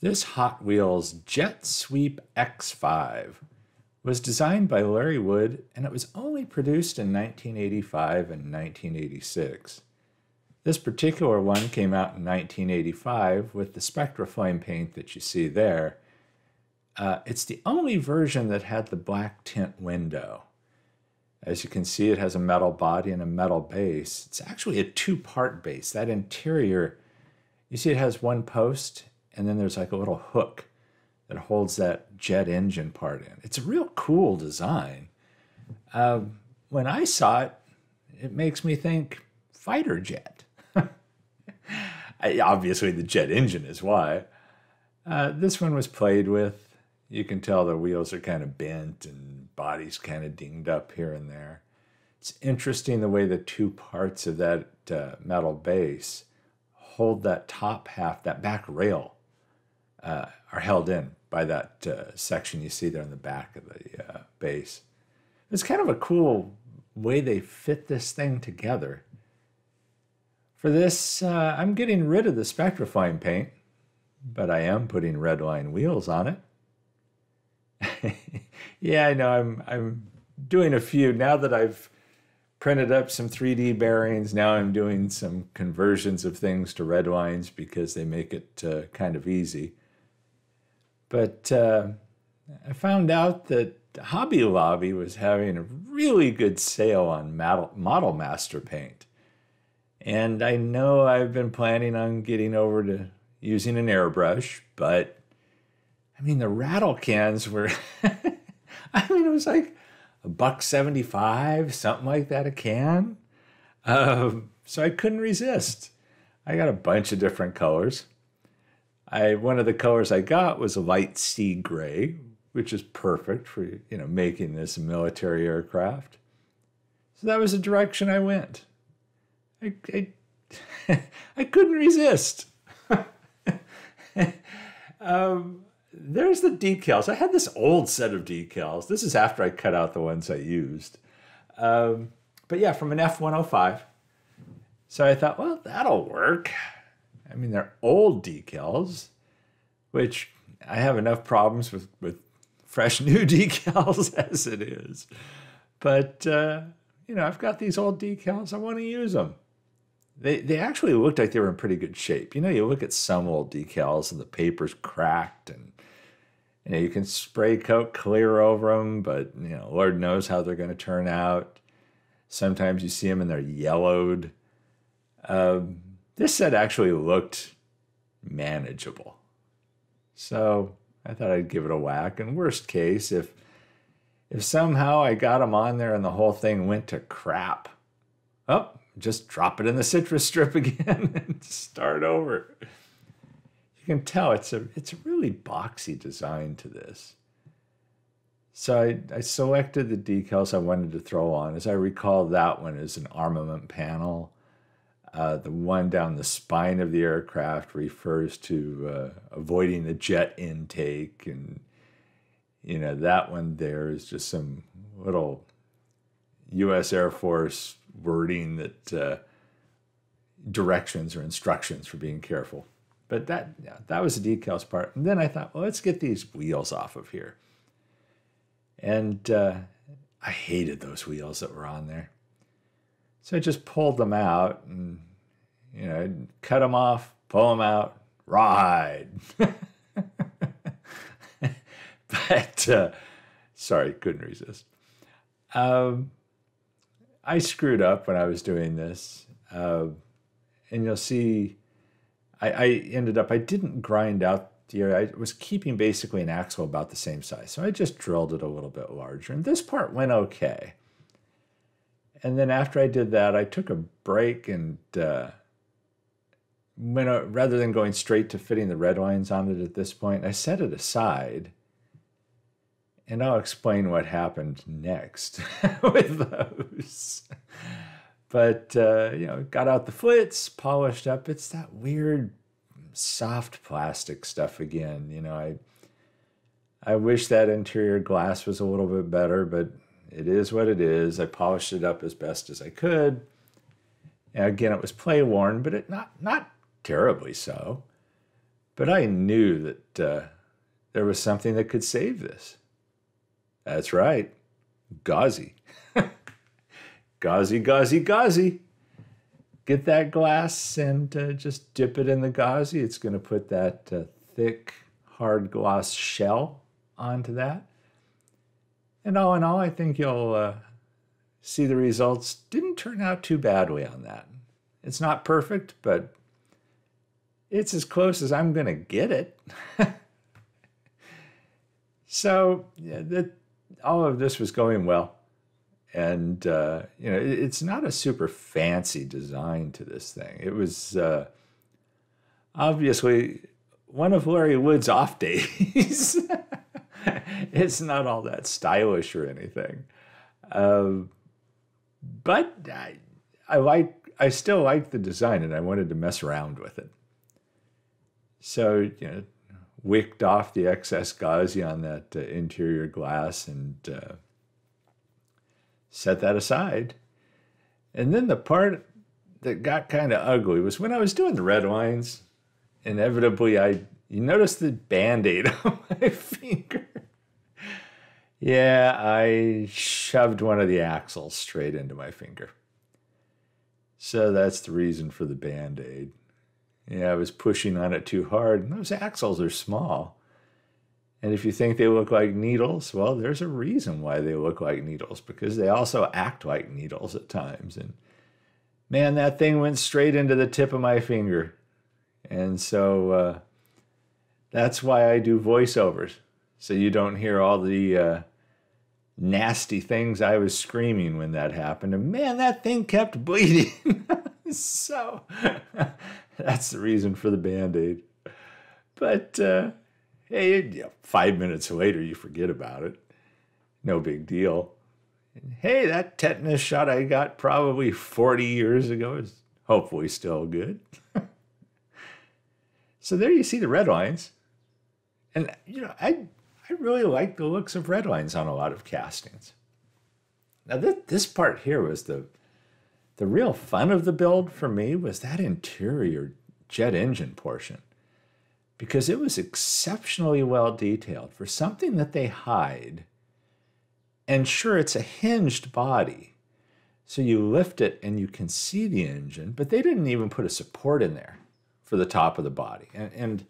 This Hot Wheels Jet Sweep X5 was designed by Larry Wood and it was only produced in 1985 and 1986. This particular one came out in 1985 with the Spectraflame paint that you see there. Uh, it's the only version that had the black tint window. As you can see, it has a metal body and a metal base. It's actually a two part base. That interior, you see, it has one post and then there's like a little hook that holds that jet engine part in. It's a real cool design. Um, when I saw it, it makes me think fighter jet. I, obviously, the jet engine is why. Uh, this one was played with. You can tell the wheels are kind of bent and body's kind of dinged up here and there. It's interesting the way the two parts of that uh, metal base hold that top half, that back rail uh, are held in by that uh, section you see there in the back of the uh, base. It's kind of a cool way they fit this thing together. For this, uh, I'm getting rid of the Spectraflame paint, but I am putting Redline wheels on it. yeah, I know. I'm I'm doing a few now that I've printed up some 3D bearings. Now I'm doing some conversions of things to red lines because they make it uh, kind of easy. But uh, I found out that Hobby Lobby was having a really good sale on Model, Master paint. And I know I've been planning on getting over to using an airbrush, but I mean, the rattle cans were, I mean, it was like a buck 75, something like that a can. Um, so I couldn't resist. I got a bunch of different colors. I one of the colors I got was a light sea gray, which is perfect for you know making this military aircraft. So that was the direction I went. I I, I couldn't resist. um, there's the decals. I had this old set of decals. This is after I cut out the ones I used. Um, but yeah, from an F 105. So I thought, well, that'll work. I mean, they're old decals, which I have enough problems with, with fresh new decals as it is. But, uh, you know, I've got these old decals, I want to use them. They, they actually looked like they were in pretty good shape. You know, you look at some old decals and the paper's cracked and, you know, you can spray coat clear over them, but, you know, Lord knows how they're going to turn out. Sometimes you see them and they're yellowed. Um, this set actually looked manageable. So I thought I'd give it a whack. And worst case, if if somehow I got them on there and the whole thing went to crap, oh, just drop it in the Citristrip again and start over. You can tell it's a it's a really boxy design to this. So I, I selected the decals I wanted to throw on. As I recall, that one is an armament panel. Uh, the one down the spine of the aircraft refers to uh, avoiding the jet intake, and you know that one there is just some little U.S. Air Force wording that uh, directions or instructions for being careful. But that yeah, that was the decals part. And then I thought, well, let's get these wheels off of here. And uh, I hated those wheels that were on there. So I just pulled them out and, you know, cut them off, pull them out, ride. but uh, sorry, couldn't resist. Um, I screwed up when I was doing this. Uh, and you'll see, I, I ended up, I didn't grind out the area. I was keeping basically an axle about the same size. So I just drilled it a little bit larger. And this part went okay. And then after I did that, I took a break and uh, went out, rather than going straight to fitting the red lines on it at this point, I set it aside. And I'll explain what happened next with those. But, uh, you know, got out the Flitz, polished up. It's that weird soft plastic stuff again. You know, I I wish that interior glass was a little bit better, but it is what it is. I polished it up as best as I could. And again, it was play worn, but it not not terribly so. But I knew that uh, there was something that could save this. That's right, gauzy. gauzy, gauzy, gauzy. Get that glass and uh, just dip it in the gauzy. It's going to put that uh, thick, hard gloss shell onto that. And all in all, I think you'll uh, see the results didn't turn out too badly on that. It's not perfect, but it's as close as I'm going to get it. so yeah, that, all of this was going well. And, uh, you know, it, it's not a super fancy design to this thing. It was uh, obviously one of Larry Wood's off days. it's not all that stylish or anything. Um, but I, I like, I still like the design and I wanted to mess around with it. So, you know, wicked off the excess gauzy on that uh, interior glass and uh, set that aside. And then the part that got kind of ugly was when I was doing the red lines, inevitably I you notice the band-aid on my finger. yeah, I shoved one of the axles straight into my finger. So that's the reason for the band-aid. Yeah, I was pushing on it too hard, and those axles are small. And if you think they look like needles, well, there's a reason why they look like needles because they also act like needles at times. And man, that thing went straight into the tip of my finger. And so uh, that's why I do voiceovers. So you don't hear all the uh, nasty things I was screaming when that happened. And man, that thing kept bleeding. so that's the reason for the band aid. But uh, hey, you know, five minutes later, you forget about it. No big deal. And, hey, that tetanus shot I got probably 40 years ago is hopefully still good. so there you see the red lines. And, you know, I, I really like the looks of red lines on a lot of castings. Now, this, this part here was the, the real fun of the build for me was that interior jet engine portion because it was exceptionally well detailed for something that they hide. And sure, it's a hinged body. So you lift it and you can see the engine, but they didn't even put a support in there for the top of the body. And, and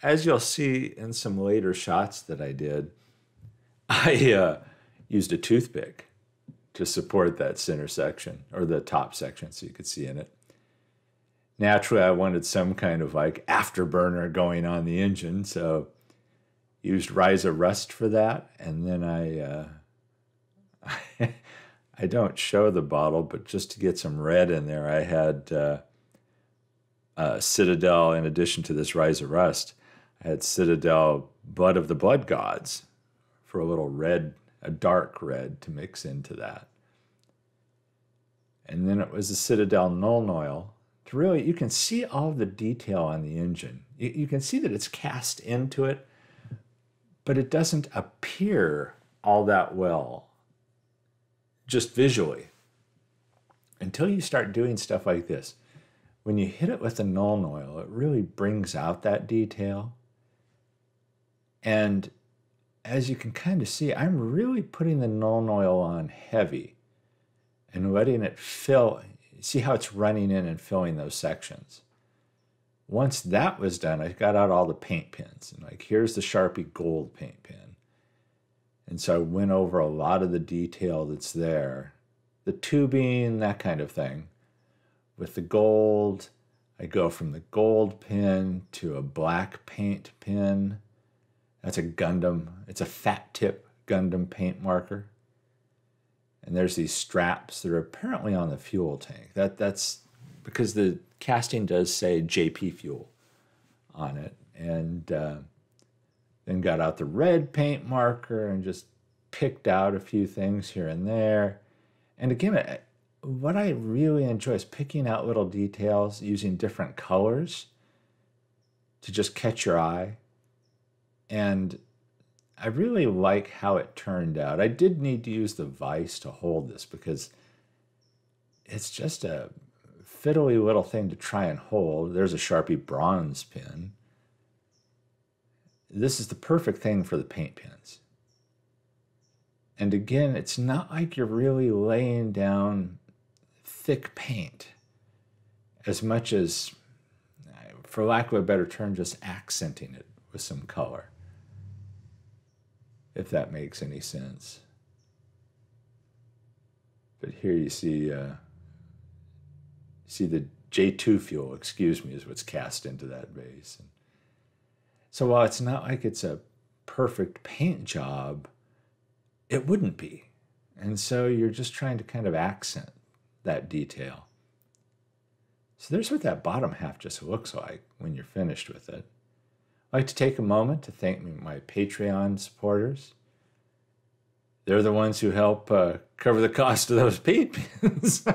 as you'll see in some later shots that I did, I uh, used a toothpick to support that center section or the top section so you could see in it naturally I wanted some kind of like afterburner going on the engine, so used Ryza Rust for that, and then I uh, I don't show the bottle, but just to get some red in there, I had uh, uh, Citadel in addition to this Ryza Rust. I had Citadel Blood of the Blood Gods for a little red, a dark red to mix into that. And then it was the Citadel Nuln Oil to really, you can see all the detail on the engine. You, you can see that it's cast into it, but it doesn't appear all that well, just visually, until you start doing stuff like this. When you hit it with the Nuln Oil, it really brings out that detail. And as you can kind of see, I'm really putting the Nuln Oil on heavy and letting it fill see how it's running in and filling those sections. Once that was done, I got out all the paint pins and like, here's the Sharpie gold paint pin. And so I went over a lot of the detail that's there, the tubing, that kind of thing. With the gold, I go from the gold pin to a black paint pin. That's a Gundam, it's a fat tip Gundam paint marker and there's these straps that are apparently on the fuel tank. That that's because the casting does say JP fuel on it, and uh, then got out the red paint marker and just picked out a few things here and there. And again, what I really enjoy is picking out little details using different colors to just catch your eye. And I really like how it turned out. I did need to use the vise to hold this because it's just a fiddly little thing to try and hold. There's a Sharpie bronze pin. this is the perfect thing for the paint pins. And again, it's not like you're really laying down thick paint as much as, for lack of a better term, just accenting it with some color, if that makes any sense. But here you see, uh, see the J2 fuel, excuse me, is what's cast into that base. So while it's not like it's a perfect paint job, it wouldn't be. And so you're just trying to kind of accent that detail. So there's what that bottom half just looks like when you're finished with it. I'd like to take a moment to thank my Patreon supporters. They're the ones who help uh, cover the cost of those paint pens.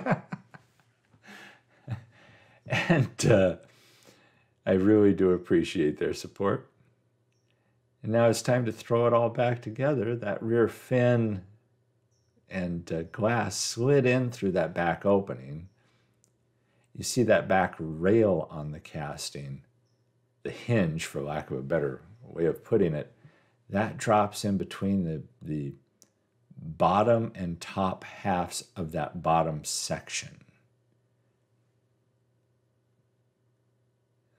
and uh, I really do appreciate their support. And now it's time to throw it all back together. That rear fin and uh, glass slid in through that back opening. You see that back rail on the casting, the hinge, for lack of a better way of putting it, that drops in between the, the bottom and top halves of that bottom section.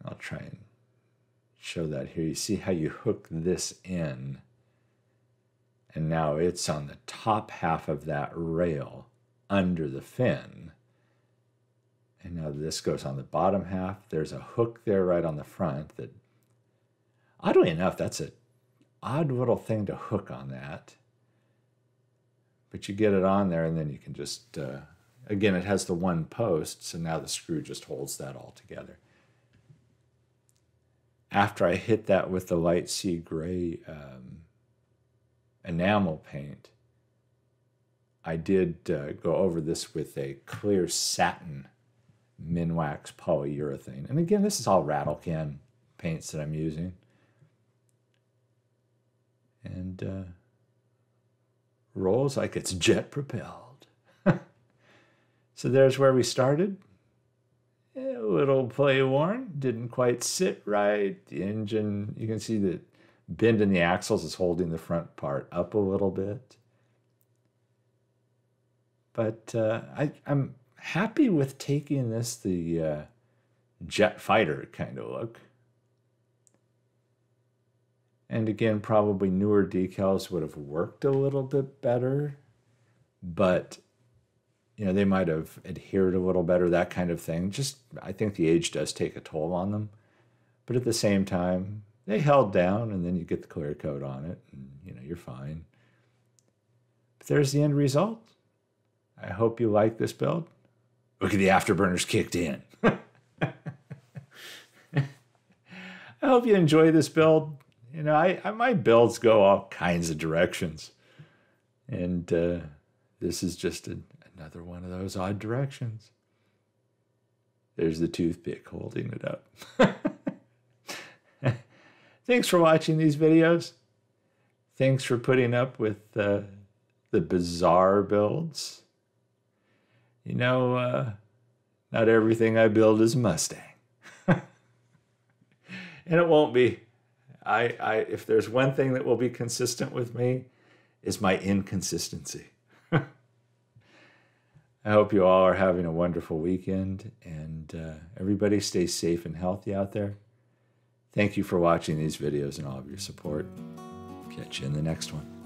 I'll try and show that here. You see how you hook this in. And now it's on the top half of that rail under the fin. And now this goes on the bottom half. There's a hook there right on the front that, oddly enough, that's a odd little thing to hook on that. But you get it on there and then you can just, uh, again, it has the one post, so now the screw just holds that all together after I hit that with the light sea gray um, enamel paint, I did uh, go over this with a clear satin Minwax polyurethane. And again, this is all rattle can paints that I'm using. And uh, rolls like it's jet propelled. so there's where we started a little play worn, didn't quite sit right. The engine, you can see the bend in the axles is holding the front part up a little bit. But uh, I, I'm happy with taking this the uh, jet fighter kind of look. And again, probably newer decals would have worked a little bit better, but you know, they might have adhered a little better, that kind of thing. Just, I think the age does take a toll on them. But at the same time, they held down, and then you get the clear coat on it, and, you know, you're fine. But there's the end result. I hope you like this build. Look at the afterburners kicked in. I hope you enjoy this build. You know, I, I my builds go all kinds of directions, and uh, this is just a, Another one of those odd directions. There's the toothpick holding it up. Thanks for watching these videos. Thanks for putting up with uh, the bizarre builds. You know, uh, not everything I build is Mustang. and it won't be. I, I, if there's one thing that will be consistent with me, is my inconsistency. I hope you all are having a wonderful weekend and uh, everybody stay safe and healthy out there. Thank you for watching these videos and all of your support. Catch you in the next one.